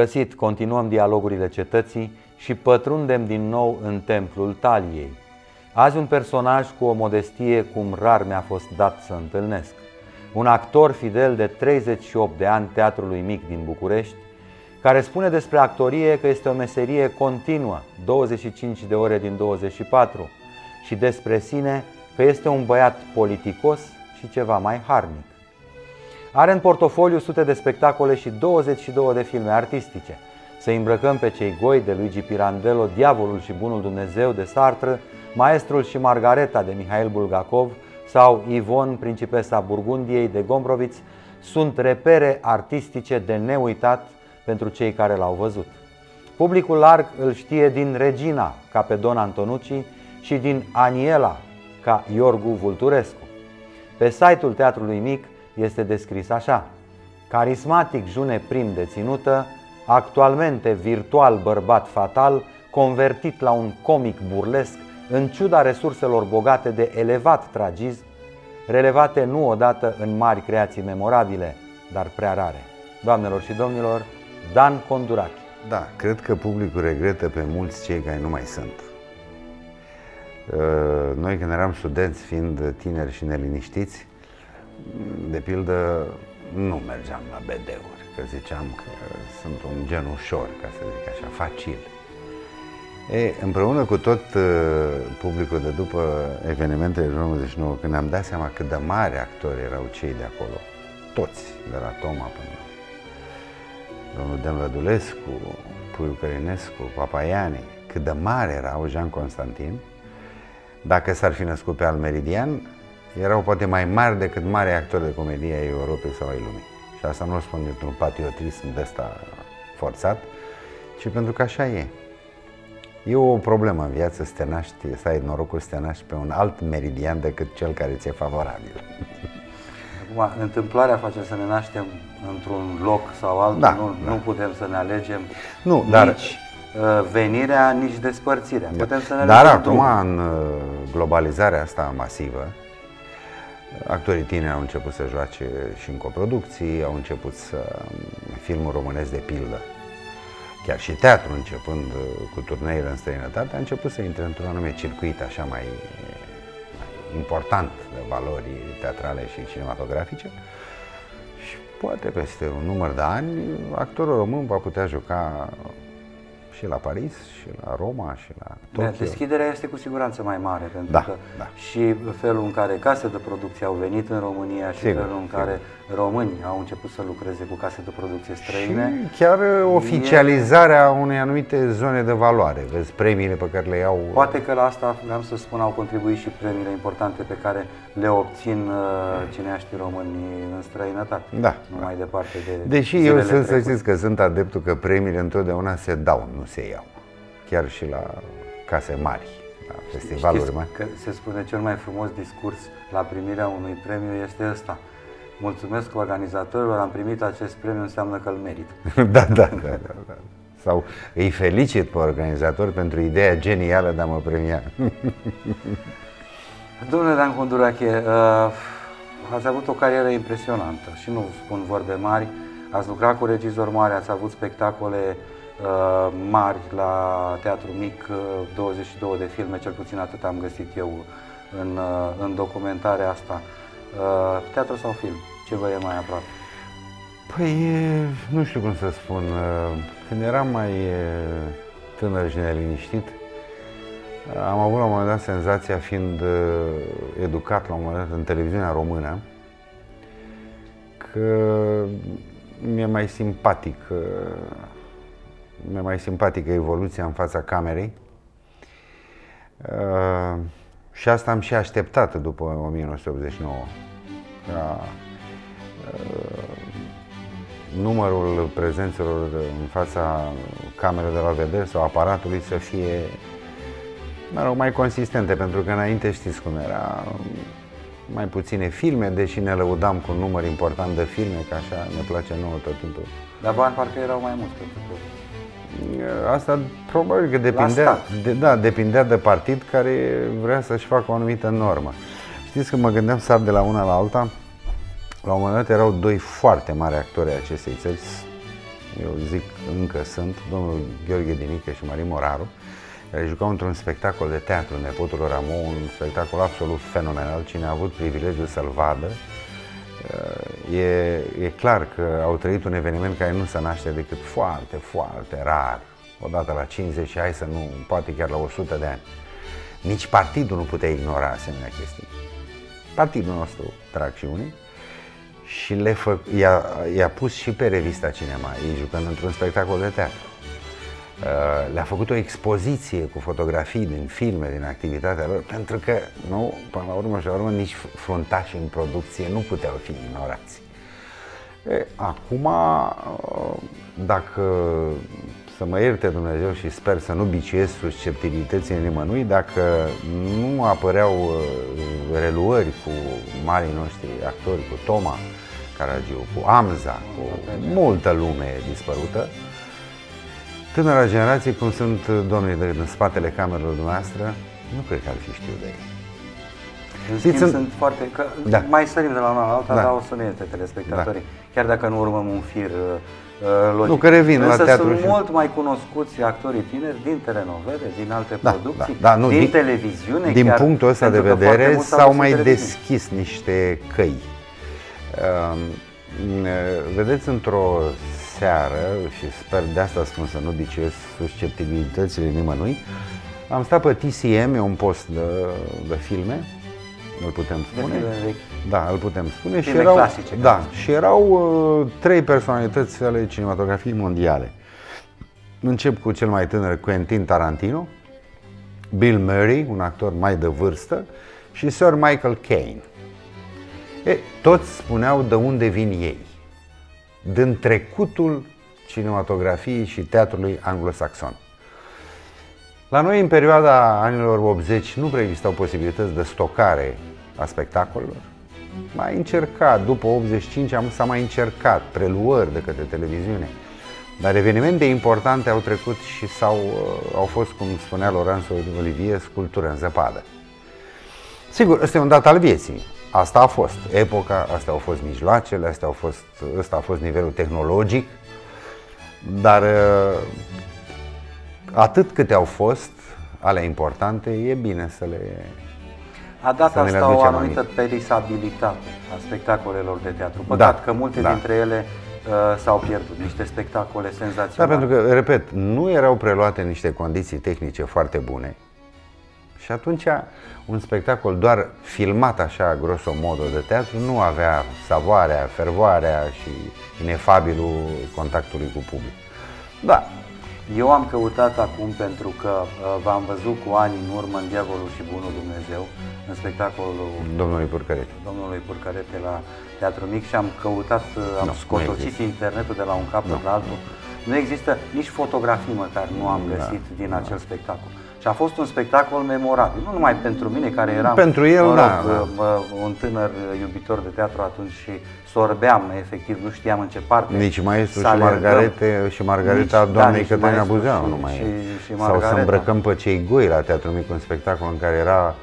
Bun găsit! Continuăm dialogurile cetății și pătrundem din nou în templul Taliei. Azi un personaj cu o modestie cum rar mi-a fost dat să întâlnesc. Un actor fidel de 38 de ani teatrului mic din București, care spune despre actorie că este o meserie continuă, 25 de ore din 24, și despre sine că este un băiat politicos și ceva mai harnic. Are în portofoliu sute de spectacole și 22 de filme artistice. Să îmbrăcăm pe cei goi de Luigi Pirandello, Diavolul și Bunul Dumnezeu de Sartre, Maestrul și Margareta de Mihail Bulgakov sau Ivon, Principesa Burgundiei de Gombrowicz, sunt repere artistice de neuitat pentru cei care l-au văzut. Publicul larg îl știe din Regina, ca pe Don Antonucci, și din Aniela, ca Iorgu Vulturescu. Pe site-ul Teatrului Mic este descris așa. Carismatic june prim de ținută, actualmente virtual bărbat fatal, convertit la un comic burlesc, în ciuda resurselor bogate de elevat tragism, relevate nu odată în mari creații memorabile, dar prea rare. Doamnelor și domnilor, Dan Condurachi. Da, cred că publicul regretă pe mulți cei care nu mai sunt. Noi când eram studenți, fiind tineri și neliniștiți, de pildă, nu mergeam la BD-uri, că ziceam că sunt un gen ușor, ca să zic așa, facil. E, împreună cu tot uh, publicul de după evenimentele din 99, când am dat seama cât de mari actori erau cei de acolo, toți, de la Toma până domnul Dan Rădulescu, Puiu Cărinescu, Papaiani, cât de mari erau Jean Constantin, dacă s-ar fi născut pe al Meridian, erau poate mai mari decât mari actori de comedie ai Europei sau ai lumii. Și asta nu o spun dintr-un patriotism de ăsta forțat, ci pentru că așa e. E o problemă în viață să te naști, să ai norocul să te naști pe un alt meridian decât cel care ți-e favorabil. Acum, întâmplarea face să ne naștem într-un loc sau altul, Da, nu, da. nu putem să ne alegem Nu, dar- nici uh, venirea, nici despărțirea. Putem să ne Dar alegem acum, drumul. în uh, globalizarea asta masivă, actorii tineri au început să joace și în coproducții, au început să filmul românesc de pildă. Chiar și teatru, începând uh, cu turneile în străinătate, a început să intre într-un anume circuit așa mai, mai important de valori teatrale și cinematografice. Și poate peste un număr de ani, actorul român va putea juca și la Paris, și la Roma, și la Da, Tokyo. Deschiderea este cu siguranță mai mare, pentru Da, că da. și felul în care case de producție au venit în România și Sigur, felul în sigur. care români au început să lucreze cu case de producție străine. Și chiar uh, oficializarea unei anumite zone de valoare. Vezi premiile pe care le iau. Poate că la asta, vreau să spun, au contribuit și premiile importante pe care le obțin uh, cineaștii români în străinătate. Da, Nu da. mai departe de Deși eu zilele sunt să trecute. știți că sunt adeptul că premiile întotdeauna se dau, nu se iau. Chiar și la case mari, la festivaluri Știți mari. că se spune cel mai frumos discurs la primirea unui premiu este ăsta. Mulțumesc organizatorilor, am primit acest premiu, înseamnă că îl merit. da, da, da, da, da. Sau îi felicit pe organizator pentru ideea genială de a mă premia. Domnule Dan Condurache, uh, ați avut o carieră impresionantă și nu spun vorbe mari, ați lucrat cu regizori mari, ați avut spectacole uh, mari la Teatru Mic, uh, 22 de filme, cel puțin atât am găsit eu în, uh, în documentarea asta. Uh, Teatru sau film? Ce vă e mai aproape? Păi, e, nu știu cum să spun, uh, când eram mai e, tânăr și neliniștit, am avut la un moment dat senzația, fiind uh, educat la un moment dat în televiziunea română, că mi-e mai simpatic, uh, mi-e mai simpatică evoluția în fața camerei. Uh, Și asta am și așteptat după 1989. Ca, numărul prezențelor în fața camerei de la vedere sau aparatului să fie mă rog, mai consistente, pentru că înainte știți cum era, mai puține filme, deși ne lăudam cu un număr important de filme, că așa ne place nouă tot timpul. Dar bani parcă erau mai mulți pentru că Asta probabil că depindea, stat. de, da, depindea de partid care vrea să-și facă o anumită normă. Știți că mă gândeam să de la una la alta, la un moment dat erau doi foarte mari actori ai acestei țări, eu zic încă sunt, domnul Gheorghe Dinică și Marie Moraru, care jucau într-un spectacol de teatru, Nepotul Ramon, un spectacol absolut fenomenal, cine a avut privilegiul să-l vadă. E, e clar că au trăit un eveniment care nu se naște decât foarte, foarte rar, odată la 50 și hai să nu, poate chiar la 100 de ani. Nici partidul nu putea ignora asemenea chestii. Partidul nostru, trag și unii, și le fă, i-a, i-a pus și pe revista Cinema, ei jucând într-un spectacol de teatru. Uh, le-a făcut o expoziție cu fotografii din filme, din activitatea lor, pentru că, nu, până la urmă și la urmă, nici fruntașii în producție nu puteau fi ignorați. E, acum, uh, dacă să mă ierte Dumnezeu și sper să nu biciez susceptibilității nimănui, dacă nu apăreau uh, reluări cu marii noștri actori, cu Toma Caragiu, cu Amza, cu multă lume dispărută, tânăra generație, cum sunt domnii de în spatele camerelor dumneavoastră, nu cred că ar fi știut de ei. În schimb, sunt... sunt foarte... Că da. Mai sărim de la una la alta, da. dar o să ne ierte telespectatorii. Da. Chiar dacă nu urmăm un fir uh, logic. Nu, că revin Însă la teatru sunt și... mult mai cunoscuți actorii tineri din telenovele, din alte da, producții, da, da, nu, din, din televiziune. Din chiar, punctul ăsta de vedere s-au mai deschis niște căi. Uh, vedeți, într-o seară, și sper de asta spun să nu biciuiesc susceptibilitățile nimănui, am stat pe TCM, e un post de, de filme, îl putem spune. Da, îl putem spune. Filme și erau, clasice. Da, și erau uh, trei personalități ale cinematografiei mondiale. Încep cu cel mai tânăr, Quentin Tarantino, Bill Murray, un actor mai de vârstă, și Sir Michael Caine. E, toți spuneau de unde vin ei. Din trecutul cinematografiei și teatrului anglosaxon. La noi, în perioada anilor 80, nu prea existau posibilități de stocare a spectacolelor. Mai încercat, după 85 am, s-a mai încercat preluări de către televiziune. Dar evenimente importante au trecut și s-au, uh, au fost, cum spunea Lorenzo Olivier, sculptură în zăpadă. Sigur, ăsta e un dat al vieții. Asta a fost epoca, astea au fost mijloacele, astea au fost, ăsta a fost nivelul tehnologic, dar uh, atât câte au fost, ale importante, e bine să le a dat să asta o anumită perisabilitate a spectacolelor de teatru. Păcat da, că multe da. dintre ele uh, s-au pierdut, niște spectacole senzaționale. Da, pentru că, repet, nu erau preluate niște condiții tehnice foarte bune și atunci un spectacol doar filmat așa, grosomodo, de teatru, nu avea savoarea, fervoarea și inefabilul contactului cu public. Da, eu am căutat acum pentru că uh, v-am văzut cu ani în urmă în Diavolul și Bunul Dumnezeu, în spectacolul Domnului Purcarete. Domnului Purcarete la Teatru Mic și am căutat, uh, am no, scotocit internetul de la un cap no. la altul. Nu există nici fotografii măcar nu am da, găsit da, din acel da. spectacol. Și a fost un spectacol memorabil, nu numai pentru mine, care eram pentru el, mă rog, da, da. un tânăr iubitor de teatru atunci și sorbeam, efectiv, nu știam în ce parte. Nici maestru și Margarete și Margareta Nici, doamnei da, Cătălina Buzeau, nu mai și, și Sau să îmbrăcăm pe cei goi la Teatru Mic, un spectacol în care era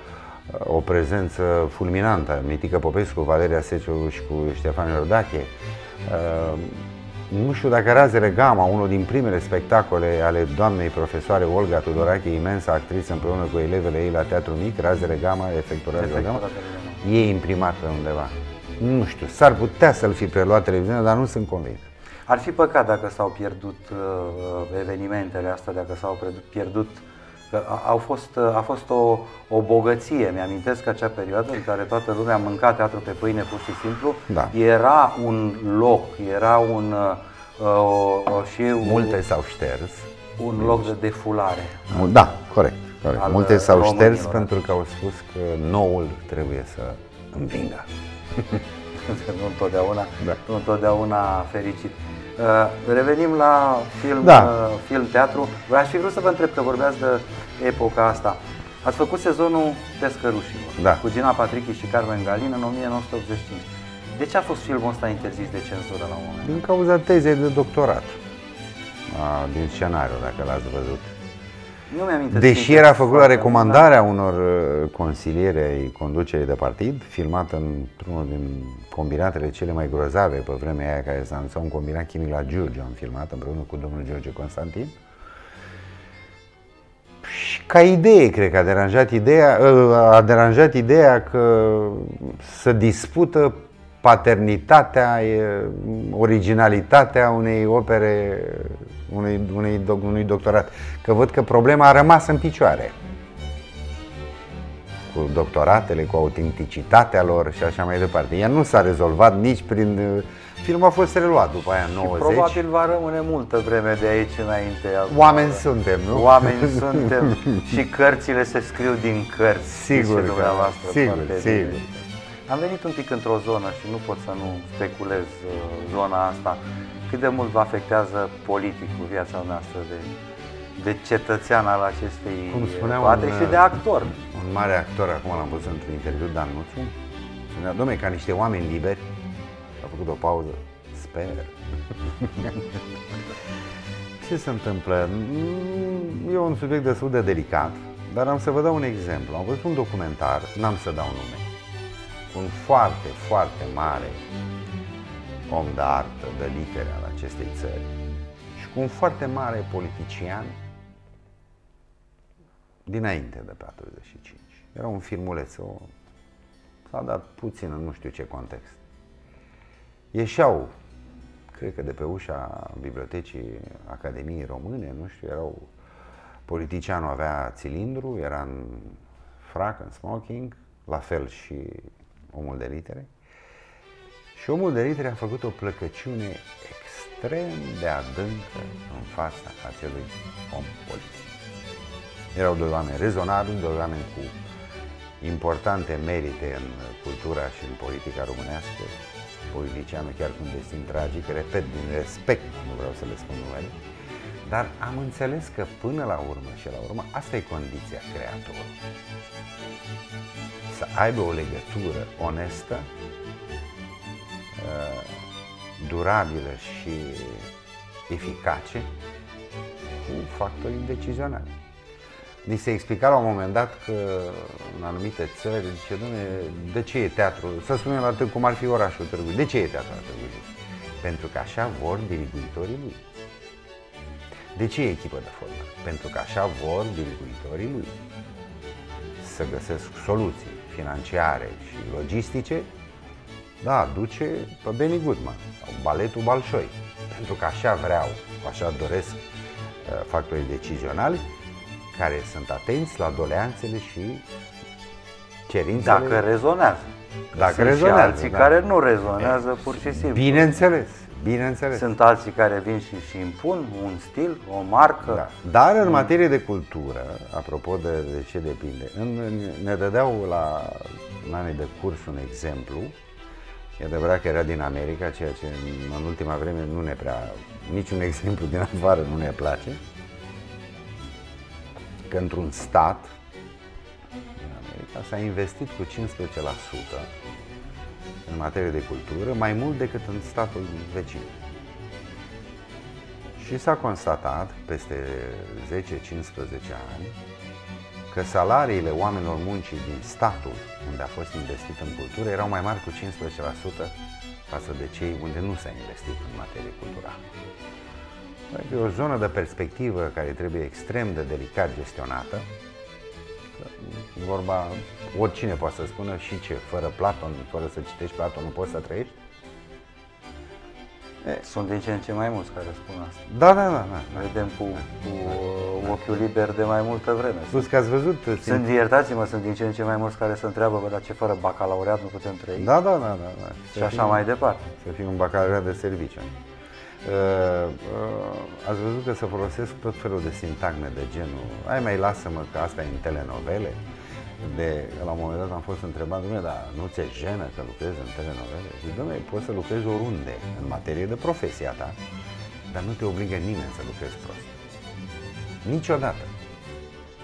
uh, o prezență fulminantă, Mitică Popescu, Valeria Seciu și cu Ștefan Iordache. Uh, nu știu dacă Razele Gama, unul din primele spectacole ale doamnei profesoare Olga Tudorache, imensă actriță împreună cu elevele ei la Teatru Mic, Razele Gama, efectul Razele Gama, e imprimat pe undeva. Nu știu, s-ar putea să-l fi preluat televiziunea, dar nu sunt convins. Ar fi păcat dacă s-au pierdut uh, evenimentele astea, dacă s-au pierdut Că au fost, a fost o, o bogăție. Mi-amintesc că acea perioadă în care toată lumea mânca teatru pe pâine pur și simplu, da. era un loc, era un... Uh, uh, și Multe s-au șters. Un loc de defulare. Da, corect. corect. Multe s-au șters pentru că au spus că noul trebuie să învingă. nu întotdeauna, da. nu întotdeauna fericit. Uh, revenim la film, da. uh, film teatru. Aș fi vrut să vă întreb că vorbeați de epoca asta. Ați făcut sezonul Pescărușilor da. cu Gina Patrichi și Carmen Galin în 1985. De ce a fost filmul ăsta interzis de cenzură la un moment? Din cauza tezei de doctorat a, din scenariu, dacă l-ați văzut. Nu mi-am Deși era făcut la recomandarea unor uh, consiliere ai conducerii de partid, filmat într-unul din combinatele cele mai grozave pe vremea aia care s-a un combinat chimic la Giurgiu, am filmat împreună cu domnul George Constantin. Și ca idee, cred că a deranjat ideea, uh, a deranjat ideea că să dispută paternitatea, originalitatea unei opere, unui, unui, unui doctorat. Că văd că problema a rămas în picioare cu doctoratele, cu autenticitatea lor și așa mai departe. Ea nu s-a rezolvat nici prin... Filmul a fost reluat după aia în 90. Și probabil va rămâne multă vreme de aici înainte. Oameni suntem, nu? Oameni suntem și cărțile se scriu din cărți. Sigur că, sigur, sigur. Bine. Am venit un pic într-o zonă și nu pot să nu speculez uh, zona asta. Cât de mult vă afectează politicul viața noastră de, de cetățean al acestei Cum spuneam, patrii și de actor. Un mare actor, acum l-am văzut într-un interviu, Dan Nuțu, spunea, domne, ca niște oameni liberi, a făcut o pauză, sper. Ce se întâmplă? Mm, e un subiect destul de delicat, dar am să vă dau un exemplu. Am văzut un documentar, n-am să dau nume, un foarte, foarte mare om de artă, de litere al acestei țări și cu un foarte mare politician dinainte de 45. Era un filmuleț, o... s-a dat puțin în nu știu ce context. Ieșeau, cred că de pe ușa bibliotecii Academiei Române, nu știu, erau politicianul avea cilindru, era în frac, în smoking, la fel și omul de litere. Și omul de litere a făcut o plăcăciune extrem de adâncă în fața acelui om politic. Erau doi oameni rezonabili, doi oameni cu importante merite în cultura și în politica românească, politicianul chiar cu un destin tragic, repet, din respect, nu vreau să le spun numele, dar am înțeles că până la urmă și la urmă, asta e condiția creatorului să aibă o legătură onestă, uh, durabilă și eficace cu factorii decizionali. Ni se explica la un moment dat că în anumite țări, zice, domne, de ce e teatru? Să spunem la cum ar fi orașul Târgu De ce e teatru la Târgu Pentru că așa vor diriguitorii lui. De ce e echipă de fotbal? Pentru că așa vor diriguitorii lui. Să găsesc soluții financiare și logistice, da, duce pe Benny Goodman sau baletul Balșoi. Pentru că așa vreau, așa doresc uh, factorii decizionali care sunt atenți la doleanțele și cerințele. Dacă rezonează. Dacă sunt rezonează, și alții da. care nu rezonează pur și simplu. Bineînțeles. Bineînțeles. Sunt alții care vin și, și impun un stil, o marcă. Da. Dar în materie de cultură, apropo de, de ce depinde, în, ne dădeau la în anii de curs un exemplu. E adevărat că era din America, ceea ce în, în ultima vreme nu ne prea, niciun exemplu din afară nu ne place. Că într-un stat din America s-a investit cu 15% în materie de cultură, mai mult decât în statul vecin. Și s-a constatat peste 10-15 ani că salariile oamenilor muncii din statul unde a fost investit în cultură erau mai mari cu 15% față de cei unde nu s-a investit în materie culturală. E o zonă de perspectivă care trebuie extrem de delicat gestionată. Vorba oricine poate să spună și ce, fără Platon, fără să citești Platon, nu poți să trăiești? E, Sunt din ce în ce mai mulți care spun asta. Da, da, da. da. Vedem cu, cu ochiul liber de mai multă vreme. Plus că ați văzut... Sunt, simt... iertați-mă, sunt din ce în ce mai mulți care se întreabă, bă, dar ce fără bacalaureat nu putem trăi? Da, da, da, da. da. Și așa mai departe. Să fie un bacalaureat de serviciu. Uh, uh, ați văzut că se folosesc tot felul de sintagme de genul ai mai lasă-mă că asta e în telenovele de, la un moment dat am fost întrebat, dumne, dar nu ți-e jenă că lucrezi în telenovele? Zic, dumne, poți să lucrezi oriunde, în materie de profesia ta, dar nu te obligă nimeni să lucrezi prost. Niciodată.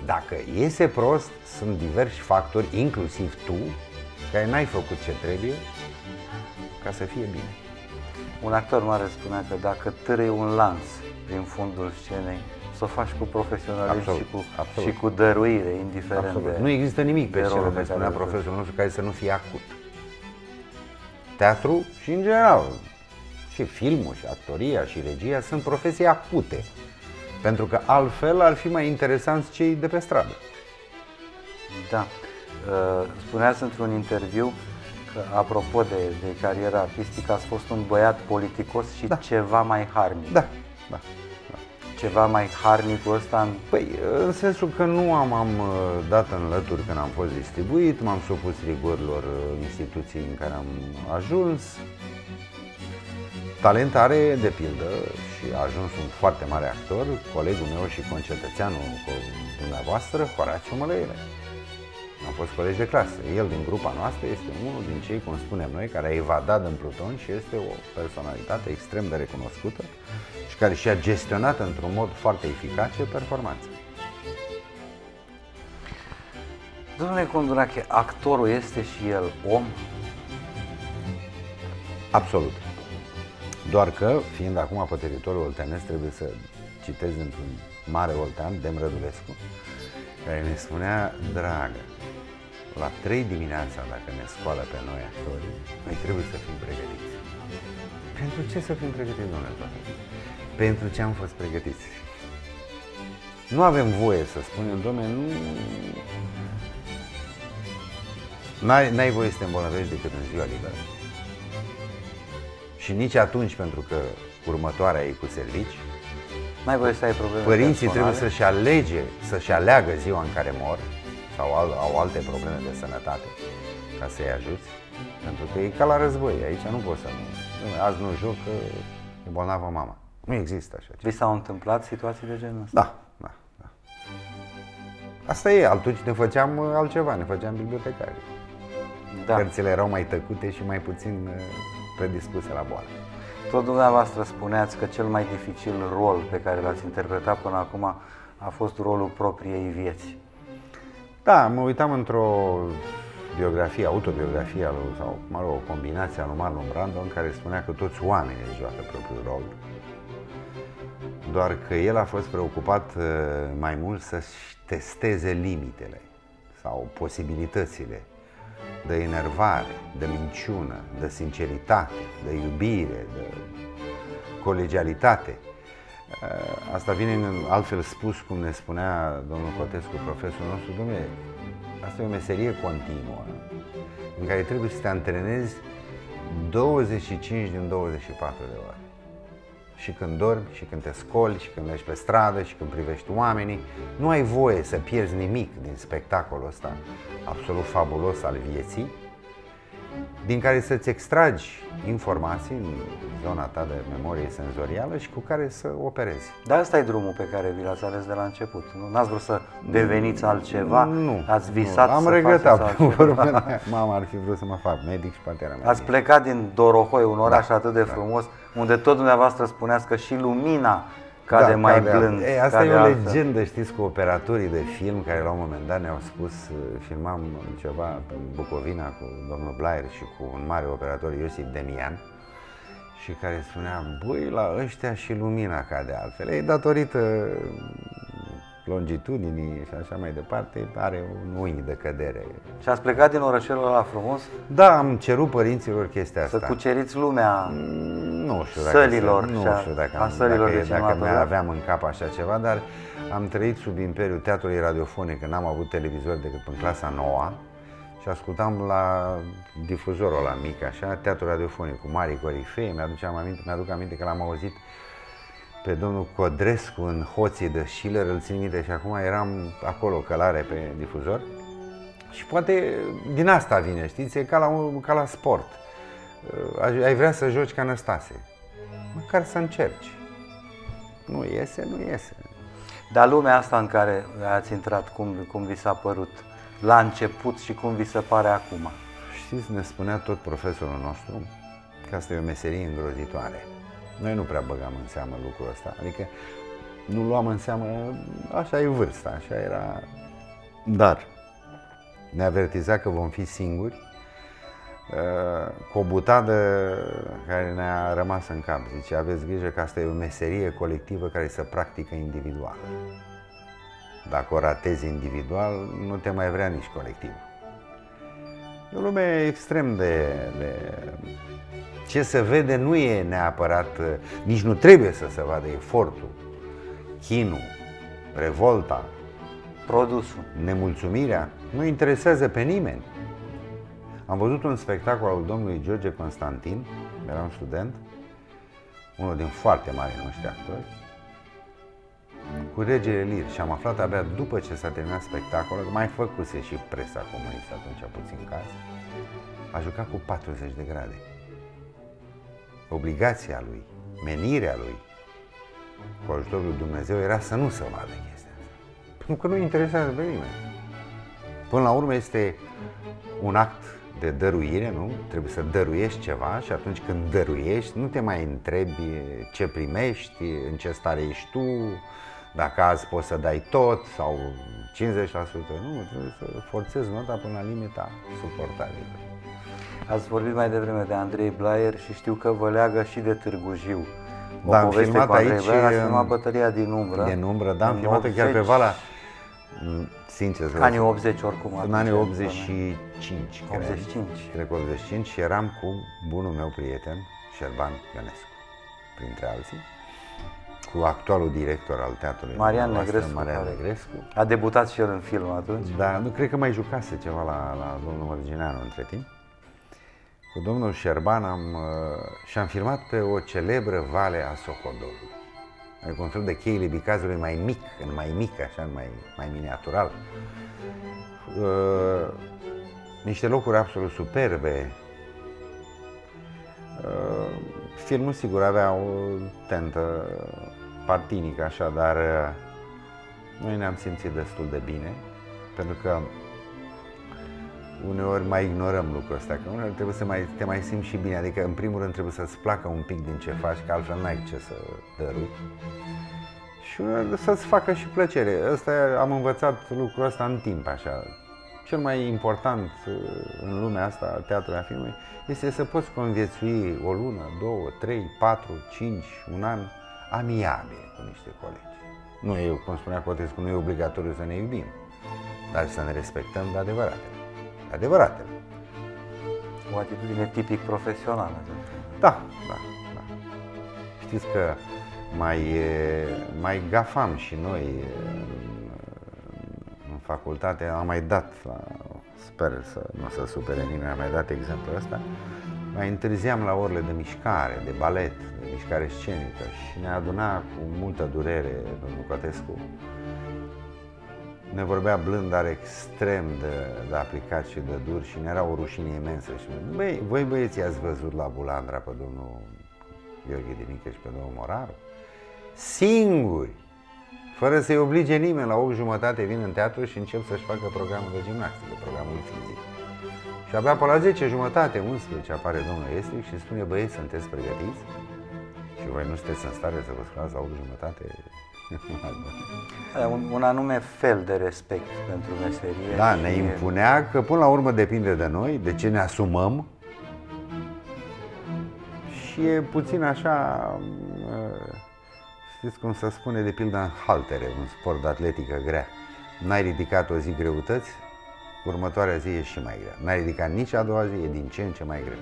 Dacă iese prost, sunt diversi factori, inclusiv tu, care n-ai făcut ce trebuie ca să fie bine. Un actor mare spunea că dacă târâi un lanț prin fundul scenei, să o faci cu profesionalism Absolut, și cu, absolut. și cu dăruire, indiferent Absolut. de... Nu există nimic pe de scenă, rolul pe pe spunea care îl profesorul nostru, care să nu fie acut. Teatru și în general, și filmul, și actoria, și regia sunt profesii acute. Pentru că altfel ar fi mai interesanți cei de pe stradă. Da. Uh, Spuneați într-un interviu că, apropo de, de cariera artistică, ați fost un băiat politicos și Da. ceva mai harnic. Da, da. Ceva mai harnicul ăsta în... Păi, în sensul că nu am, am uh, dat în lături când am fost distribuit, m-am supus rigorilor uh, instituției în care am ajuns. Talent are, de pildă, și a ajuns un foarte mare actor, colegul meu și concetățeanul cu dumneavoastră, Horațiu Mălăire. Am fost colegi de clasă. El din grupa noastră este unul din cei, cum spunem noi, care a evadat în Pluton și este o personalitate extrem de recunoscută și care și-a gestionat într-un mod foarte eficace performanța. Domnule Condunache, actorul este și el om? Absolut. Doar că, fiind acum pe teritoriul oltenesc, trebuie să citez într-un mare oltean, Dem Rădulescu, care ne spunea, dragă, la 3 dimineața, dacă ne scoală pe noi actorii, noi trebuie să fim pregătiți. Pentru ce să fim pregătiți, domnule Toate? Pentru ce am fost pregătiți. Nu avem voie să spunem, domnule, nu... N-ai, n-ai voie să te îmbolnăvești decât în ziua liberă. Și nici atunci, pentru că următoarea e cu servici, N-ai voie să ai probleme părinții personale? trebuie să-și alege, să-și aleagă ziua în care mor sau al, au alte probleme de sănătate ca să-i ajuți. Pentru că e ca la război, aici nu poți să nu. Dom'le, Azi nu joc, că e bolnavă mama. Nu există așa ceva. Vi s-au întâmplat situații de genul ăsta? Da, da, da. Asta e, atunci ne făceam uh, altceva, ne făceam bibliotecari. Da. Cărțile erau mai tăcute și mai puțin uh, predispuse la boală. Tot dumneavoastră spuneați că cel mai dificil rol pe care l-ați interpretat până acum a fost rolul propriei vieți. Da, mă uitam într-o biografie, autobiografie al lui- sau, mă rog, o combinație a lui Marlon Brando în care spunea că toți oamenii își joacă propriul rol. Doar că el a fost preocupat uh, mai mult să-și testeze limitele sau posibilitățile de enervare, de minciună, de sinceritate, de iubire, de colegialitate. Uh, Asta vine în altfel spus, cum ne spunea domnul Cotescu, profesorul nostru, domnule, asta e o meserie continuă, în care trebuie să te antrenezi 25 din 24 de ore. Și când dormi, și când te scoli, și când mergi pe stradă, și când privești oamenii, nu ai voie să pierzi nimic din spectacolul ăsta absolut fabulos al vieții, din care să-ți extragi informații în zona ta de memorie senzorială și cu care să operezi. Dar ăsta e drumul pe care vi l-ați ales de la început. Nu? N-ați vrut să deveniți altceva? Nu. Ați visat nu. Am să regretat faceți pe altceva? urmă. Mama ar fi vrut să mă fac medic și poate era mai Ați bine. plecat din Dorohoi, un oraș Da, atât de da. frumos, unde tot dumneavoastră spuneați că și lumina cade Da, mai cade blând. alt- Ei, asta cade e o altfel. legendă, știți, cu operatorii de film care la un moment dat ne-au spus, uh, filmam ceva în Bucovina cu domnul Blair și cu un mare operator, Iosif Demian, și care spunea, băi, la ăștia și lumina cade altfel. Ei, datorită longitudinii și așa mai departe, are un unghi de cădere. Și ați plecat din orășelul ăla frumos Da, am cerut părinților chestia să asta. cuceriți lumea. Nu știu dacă, Sălilor nu și a- știu dacă, a am, sălilor de dacă, dacă mai cinematograf. aveam în cap așa ceva, dar am trăit sub imperiul teatrului radiofonic, că n-am avut televizor decât în clasa 9 și ascultam la difuzorul la mic, așa, teatrul radiofonic cu mari corifei, mi-aduceam aminte, mi-aduc aminte că l-am auzit pe domnul Codrescu în hoții de Schiller, îl țin minte și acum eram acolo călare pe difuzor și poate din asta vine, știți, e ca la, un- ca la sport. Ai ai vrea să joci ca Năstase, măcar să încerci. Nu iese, nu iese. Dar lumea asta în care ați intrat, cum, cum vi s-a părut la început și cum vi se pare acum? Știți, ne spunea tot profesorul nostru că asta e o meserie îngrozitoare. Noi nu prea băgam în seamă lucrul ăsta, adică nu luam în seamă, așa e vârsta, așa era. Dar ne avertiza că vom fi singuri, cu o butadă care ne-a rămas în cap. Zice, aveți grijă că asta e o meserie colectivă care se practică individual. Dacă o ratezi individual, nu te mai vrea nici colectiv. E o lume extrem de, de... Ce se vede nu e neapărat, nici nu trebuie să se vadă efortul, chinul, revolta, produsul, nemulțumirea, nu interesează pe nimeni. Am văzut un spectacol al domnului George Constantin, eram student, unul din foarte mari noștri actori, cu regele Lir și am aflat abia după ce s-a terminat spectacolul, mai făcuse și presa comunistă atunci puțin caz, a jucat cu 40 de grade. Obligația lui, menirea lui, cu ajutorul lui Dumnezeu, era să nu se vadă chestia asta. Pentru că nu interesează pe nimeni. Până la urmă este un act de dăruire, nu? Trebuie să dăruiești ceva și atunci când dăruiești, nu te mai întrebi ce primești, în ce stare ești tu, dacă azi poți să dai tot sau 50%, nu, trebuie să forțezi nota până la limita suportabilă. Ați vorbit mai devreme de Andrei Blaier și știu că vă leagă și de Târgu Jiu. O da, am filmat aici, Blaier, am filmat Bătălia din umbră. Din umbră, da, am filmat chiar pe Vala sincer să Anii 80 oricum. În anii 85, 85. Cred, că 85 și eram cu bunul meu prieten, Șerban Ionescu, printre alții, cu actualul director al teatrului. Marian Negrescu. Marian Negrescu. A debutat și el în film atunci. Da, nu cred că mai jucase ceva la, la domnul Mărgineanu între timp. Cu domnul Șerban am, uh, și-am filmat pe o celebră vale a Sohodorului. Adică un fel de cheile bicazului mai mic, în mai mic, așa, mai, mai miniatural. Uh, niște locuri absolut superbe. Uh, filmul sigur avea o tentă partinică, așa, dar uh, noi ne-am simțit destul de bine, pentru că uneori mai ignorăm lucrul ăsta, că uneori trebuie să mai, te mai simți și bine, adică în primul rând trebuie să-ți placă un pic din ce faci, că altfel n-ai ce să dărui. Și uneori să-ți facă și plăcere. Asta am învățat lucrul ăsta în timp, așa. Cel mai important uh, în lumea asta, teatrului a filmului, este să poți conviețui o lună, două, trei, patru, cinci, un an, amiabil cu niște colegi. Nu e, cum spunea Cotescu, nu e obligatoriu să ne iubim, dar să ne respectăm de adevăratele adevărate. O atitudine tipic profesională. Da, da, da. Știți că mai, mai gafam și noi în facultate, am mai dat, la, sper să nu se supere nimeni, am mai dat exemplul ăsta, mai întârziam la orele de mișcare, de balet, de mișcare scenică și ne aduna cu multă durere domnul Cotescu ne vorbea blând, dar extrem de, de aplicat și de dur și ne era o rușine imensă. Și băi, voi băieții ați văzut la Bulandra pe domnul Gheorghe Dinică și pe domnul Moraru? Singuri! Fără să-i oblige nimeni, la 8 jumătate vin în teatru și încep să-și facă programul de gimnastică, programul fizic. Și abia pe la 10 jumătate, 11 apare domnul Estric și spune, băieți, sunteți pregătiți? Și voi nu sunteți în stare să vă scunați la 8 jumătate un, un anume fel de respect pentru meserie. Da, ne impunea că până la urmă depinde de noi, de ce ne asumăm. Și e puțin așa, uh, știți cum se spune de pildă în haltere, un sport de atletică grea. N-ai ridicat o zi greutăți, următoarea zi e și mai grea. N-ai ridicat nici a doua zi, e din ce în ce mai greu.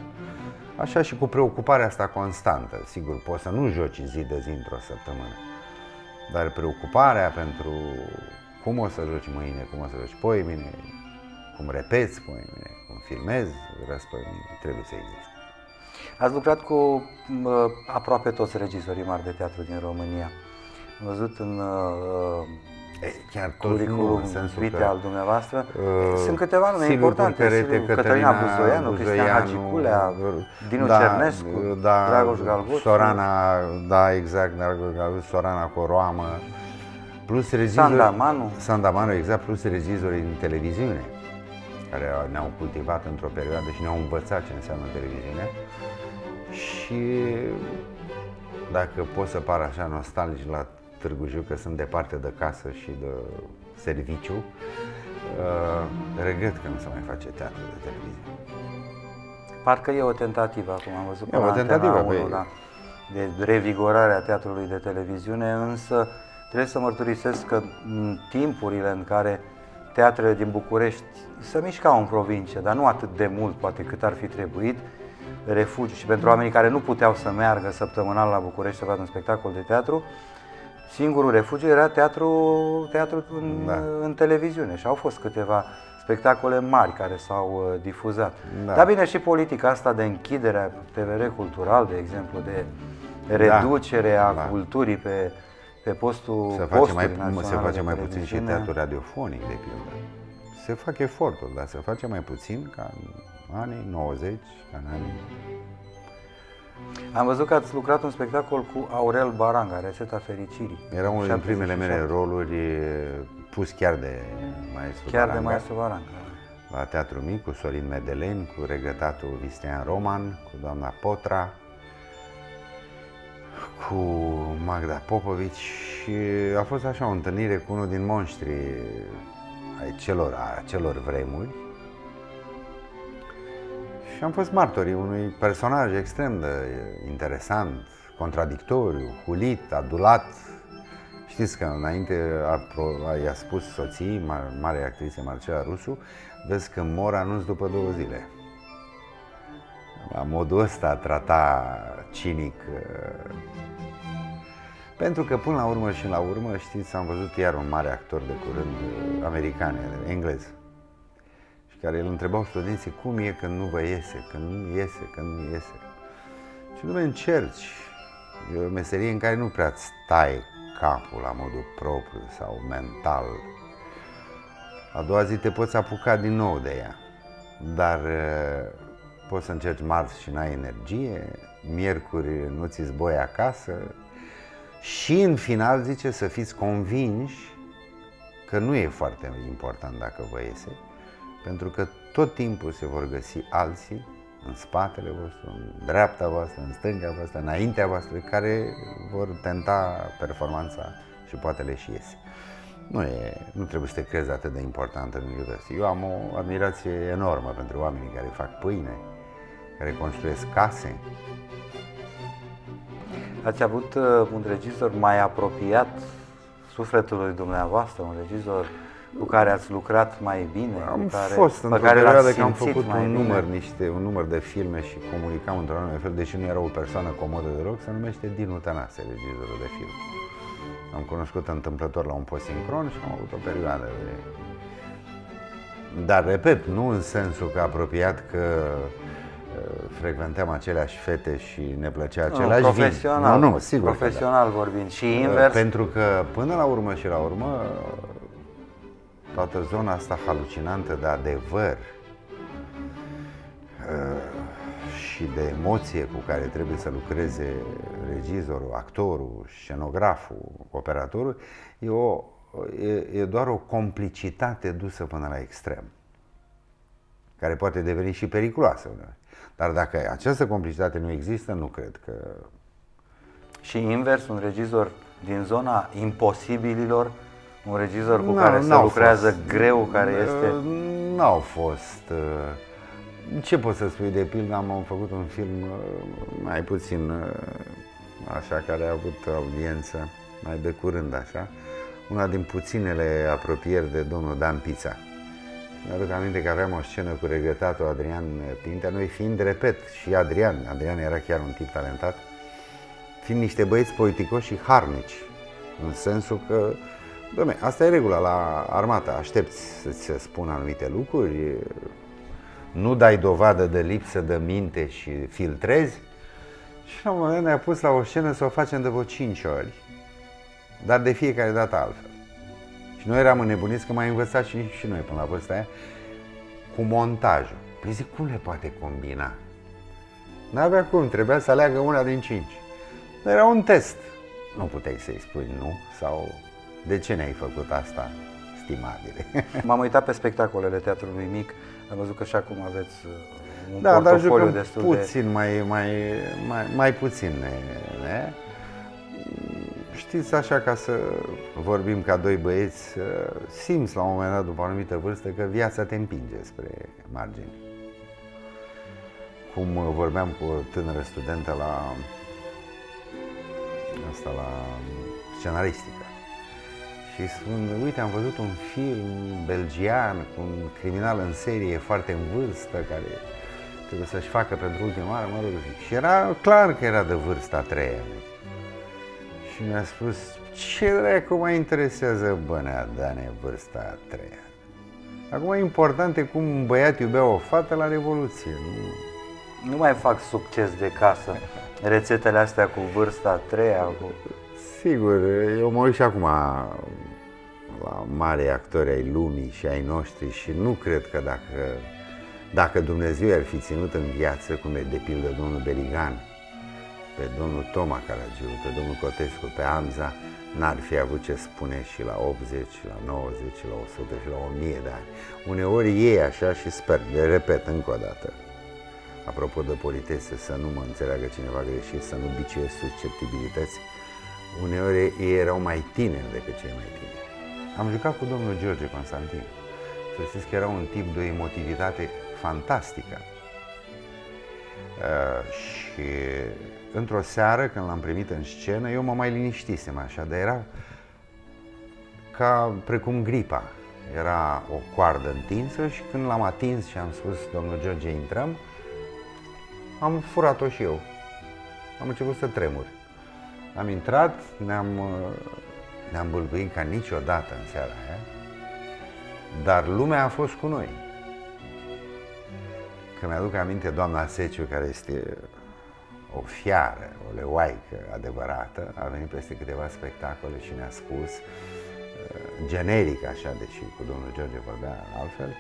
Așa și cu preocuparea asta constantă. Sigur, poți să nu joci zi de zi într-o săptămână dar preocuparea pentru cum o să joci mâine, cum o să joci poimine, cum repeți poimine, cum filmezi răspăimine, trebuie să existe. Ați lucrat cu uh, aproape toți regizorii mari de teatru din România. Am văzut în uh, chiar curriculum vitae că, al dumneavoastră. Uh, Sunt câteva nume importante. Cătălina, Cătălina Buzoianu, Buzoianu, Cristian Hagiculea, Dinu da, Cernescu, da, Dragoș Galgoț. Sorana, da, exact, Dragoș Galgoț, Sorana Coroamă. Plus regizori, Sandamanu. Sandamanu, exact, plus regizorii din televiziune care ne-au cultivat într-o perioadă și ne-au învățat ce înseamnă televiziune. Și dacă pot să par așa nostalgic la Târgu Jiu, că sunt departe de casă și de serviciu. Uh, regret că nu se mai face teatru de televiziune. Parcă e o tentativă acum, am văzut E o tentativă, Antena păi- 1, da, de revigorare a teatrului de televiziune, însă trebuie să mărturisesc că în timpurile în care teatrele din București se mișcau în provincie, dar nu atât de mult poate cât ar fi trebuit, refugiu și pentru oamenii care nu puteau să meargă săptămânal la București să vadă un spectacol de teatru, singurul refugiu era teatru, teatru în, Da. în televiziune și au fost câteva spectacole mari care s-au uh, difuzat. Da. Dar bine și politica asta de închidere a TVR cultural, de exemplu, de reducere a Da. culturii pe, pe postul Se face posturi mai, naționale se face de mai puțin și televiziune. teatru radiofonic, de pildă. Se fac eforturi, dar se face mai puțin ca în anii 90, ca în anii... Am văzut că ați lucrat un spectacol cu Aurel Baranga, Rețeta Fericirii. Era unul din primele mele 77. roluri e, pus chiar de maestru Chiar de Baranga, Maestru Baranga. la Teatru Mic, cu Sorin Medelen, cu regretatul Vistian Roman, cu doamna Potra, cu Magda Popovici și a fost așa o întâlnire cu unul din monștrii ai celor, a celor vremuri. Și am fost martorii unui personaj extrem de interesant, contradictoriu, hulit, adulat. Știți că înainte a, pro- a, i-a spus soții, ma- mare actriță Marcela Rusu, vezi că mora nu-ți după două zile. La modul ăsta trata cinic uh, pentru că până la urmă și la urmă, știți, am văzut iar un mare actor de curând uh, american, englez, și care îl întrebau studenții cum e când nu vă iese, când nu iese, când nu iese. Și nu încerci. E o meserie în care nu prea îți stai capul la modul propriu sau mental. A doua zi te poți apuca din nou de ea. Dar uh, poți să încerci marți și n-ai energie, miercuri nu ți zboi acasă, și în final zice să fiți convinși că nu e foarte important dacă vă iese, pentru că tot timpul se vor găsi alții în spatele vostru, în dreapta voastră, în stânga voastră, înaintea voastră, care vor tenta performanța și poate le și iese. Nu, e, nu trebuie să te crezi atât de important în lucrul ăsta. Eu am o admirație enormă pentru oamenii care fac pâine, care construiesc case, Ați avut uh, un regizor mai apropiat sufletului dumneavoastră, un regizor cu care ați lucrat mai bine? Am cu care, fost pe într-o care l-ați perioadă că am simțit făcut mai un bine? număr, niște, un număr de filme și comunicam într-un anumit fel, deși nu era o persoană comodă deloc, se numește Dinu Tănase, regizorul de film. Am cunoscut întâmplător la un post sincron și am avut o perioadă de... Dar, repet, nu în sensul că apropiat că uh, frecventam aceleași fete și ne plăcea Nu, același vin. profesional, Nu, nu, sigur că da. profesional vorbind și invers. Pentru că până la urmă și la urmă toată zona asta halucinantă de adevăr uh, și de emoție cu care trebuie să lucreze regizorul, actorul, scenograful, operatorul, e, o, e, e doar o complicitate dusă până la extrem, care poate deveni și periculoasă uneori. Dar dacă această complicitate nu există, nu cred că Și invers, un regizor din zona imposibililor, un regizor cu Nu, care se n-au lucrează fost. greu, care Uh, este... N-au fost. uh, Ce poți să spui de pildă? Am am făcut un film uh, mai puțin uh, așa, care a avut audiență mai de curând așa. Una din puținele apropieri de domnul Dan Pița. Mi-aduc aminte că aveam o scenă cu regretatul Adrian Pintea, noi fiind, repet, și Adrian, Adrian era chiar un tip talentat, fiind niște băieți politicoși și harnici, în sensul că, domne, asta e regula la armată, aștepți să ți se spună anumite lucruri, nu dai dovadă de lipsă de minte și filtrezi, și la un moment ne-a pus la o scenă să o facem de vreo 5 ori, dar de fiecare dată altfel. Și noi eram înnebuniți că mai învățat și, și noi până la vârsta aia cu montajul. Păi zic, cum le poate combina? N-avea cum, trebuia să aleagă una din cinci. Era un test. Nu puteai să-i spui nu sau de ce ne-ai făcut asta, stimabile? M-am uitat pe spectacolele teatrului mic, am văzut că și acum aveți uh, un da, dar portofoliu jucăm destul de... puțin, mai, mai, mai, mai puțin. Ne, ne? Știți, așa ca să vorbim ca doi băieți, simți la un moment dat, după o anumită vârstă, că viața te împinge spre margini. cum vorbeam cu o tânără studentă la asta la scenaristică. Și spun, uite, am văzut un film belgian cu un criminal în serie foarte în vârstă care trebuie să-și facă pentru ultima oară, mă rog, și era clar că era de vârsta a treia. Și mi-a spus, ce dracu mai interesează bănea Dane vârsta a treia? Acum important e cum un băiat iubea o fată la Revoluție. Nu, nu mai fac succes de casă rețetele astea cu vârsta a treia. Cu... Sigur, eu mă uit și acum la mari actori ai lumii și ai noștri și nu cred că dacă, dacă Dumnezeu ar fi ținut în viață, cum e de pildă domnul Beligan, pe domnul Toma Caragiu, pe domnul Cotescu, pe Amza, n-ar fi avut ce spune și la 80, la 90, la 100 și la 1000 de ani. Uneori ei așa și sper, le repet încă o dată, apropo de politese, să nu mă înțeleagă cineva greșit, să nu biciuiesc susceptibilități, uneori ei erau mai tineri decât cei mai tineri. Am jucat cu domnul George Constantin. Să știți că era un tip de o emotivitate fantastică. Uh, și într-o seară, când l-am primit în scenă, eu mă mai liniștisem așa, dar era ca precum gripa. Era o coardă întinsă și când l-am atins și am spus, domnul George, intrăm, am furat-o și eu. Am început să tremur. Am intrat, ne-am uh, ne-am bâlbâit ca niciodată în seara aia, dar lumea a fost cu noi. Că mi-aduc aminte doamna Seciu, care este o fiară, o leoaică adevărată, a venit peste câteva spectacole și ne-a spus, uh, generic așa, deși cu domnul George vorbea altfel,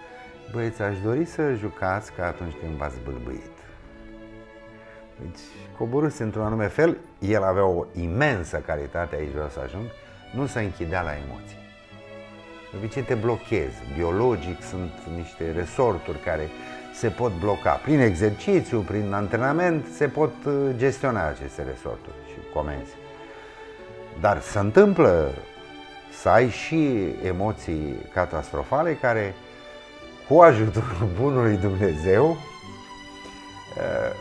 băieți, aș dori să jucați ca atunci când v-ați bâlbâit. Deci, coborâs într-un anume fel, el avea o imensă calitate, aici vreau să ajung, nu se închidea la emoții. De obicei te blochezi. Biologic sunt niște resorturi care se pot bloca. Prin exercițiu, prin antrenament, se pot uh, gestiona aceste resorturi și comenzi. Dar se întâmplă să ai și emoții catastrofale care, cu ajutorul bunului Dumnezeu, uh,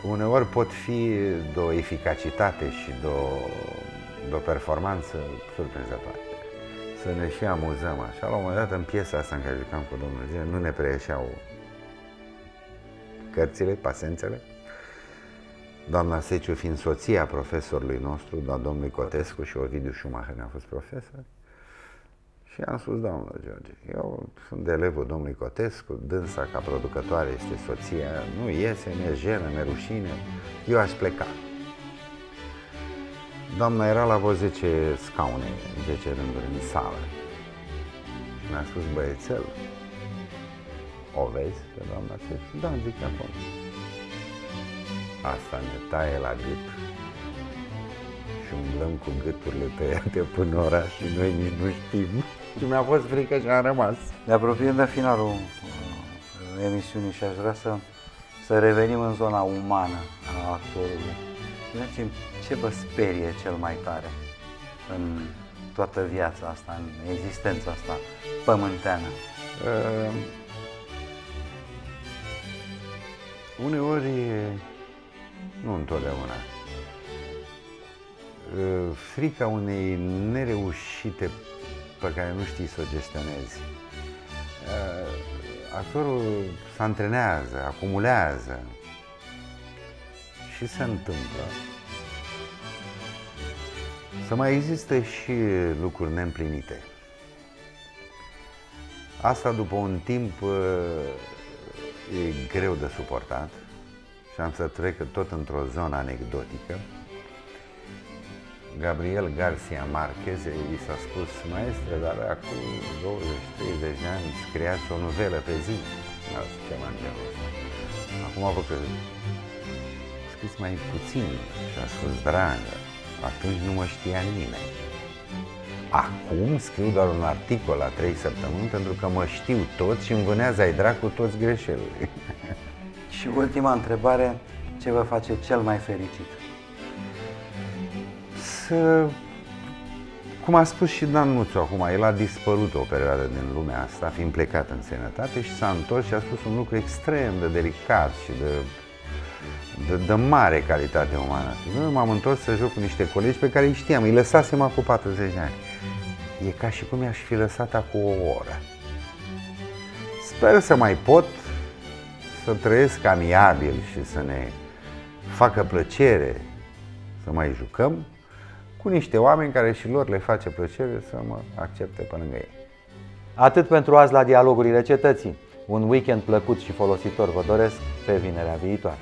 uneori pot fi de o eficacitate și de o de o performanță surprinzătoare. Să ne și amuzăm așa. La un moment dat, în piesa asta în care jucam cu domnul Zile, nu ne preieșeau cărțile, pasențele. Doamna Seciu fiind soția profesorului nostru, doamna domnului Cotescu și Ovidiu Schumacher ne-a fost profesor. Și am spus, domnul George, eu sunt de elevul domnului Cotescu, dânsa ca producătoare este soția, nu iese, mi-e jenă, mi-e rușine, eu aș pleca. Doamna era la vreo 10 scaune, 10 rânduri în sală. Și mi-a spus, băiețel, o vezi pe doamna Sefi? Da, zic acolo. Asta ne taie la gât și umblăm cu gâturile tăiate până ora și noi nici nu știm. Și mi-a fost frică și am rămas. Ne apropiem de finalul uh, emisiunii și aș vrea să, să revenim în zona umană a actorului. Spuneți-mi, ce vă sperie cel mai tare în toată viața asta, în existența asta pământeană? Uh, uneori, nu întotdeauna, uh, frica unei nereușite pe care nu știi să o gestionezi. Uh, actorul se antrenează, acumulează și se întâmplă să mai existe și lucruri neîmplinite. Asta după un timp e greu de suportat și am să trec tot într-o zonă anecdotică. Gabriel Garcia Marquez i s-a spus, maestre, dar acum 20-30 de ani scriați o novelă pe zi. Ceva în genul ăsta. Acum vă că scriți mai puțin și a spus, dragă, atunci nu mă știa nimeni. Acum scriu doar un articol la trei săptămâni pentru că mă știu toți și îmi vânează ai dracu toți greșelile. și ultima întrebare, ce vă face cel mai fericit? Să... Cum a spus și Dan Nuțu acum, el a dispărut o perioadă din lumea asta, fiind plecat în sănătate și s-a întors și a spus un lucru extrem de delicat și de de, de mare calitate umană. Nu m-am întors să joc cu niște colegi pe care îi știam, îi lăsasem acum 40 de ani. E ca și cum i-aș fi lăsat acum o oră. Sper să mai pot să trăiesc amiabil și să ne facă plăcere să mai jucăm cu niște oameni care și lor le face plăcere să mă accepte pe lângă ei. Atât pentru azi la Dialogurile Cetății. Un weekend plăcut și folositor vă doresc pe vinerea viitoare.